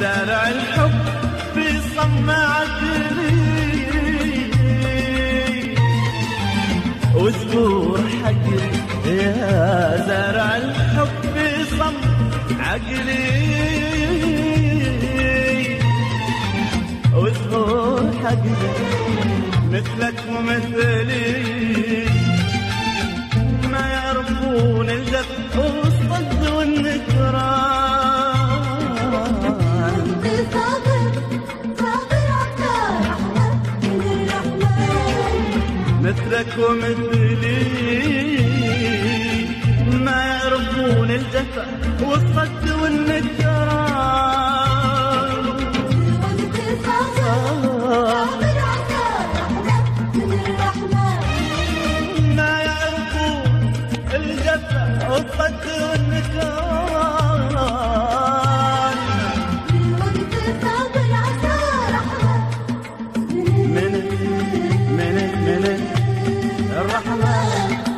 زارع الحب في صم عقلي وزهور حقلي يا زارع الحب في صم عقلي وزهور حقلي مثلك ومثلي. ما يعرفون الجد مثلك ومثلي ما يربون الجفا والصد والنكران الرحمن